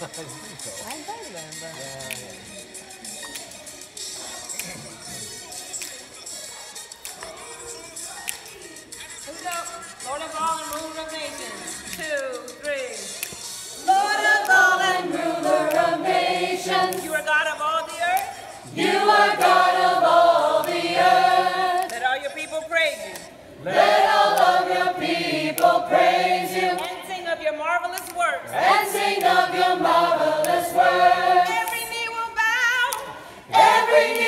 I don't remember. Yeah, yeah. Lord of all and ruler of nations. Two, three. Lord of all and ruler of nations. You are God of all the earth. You are God of all the earth. Let all your people praise you. Let all of your people praise you of your marvelous works. And sing of your marvelous works. Every knee will bow. Every knee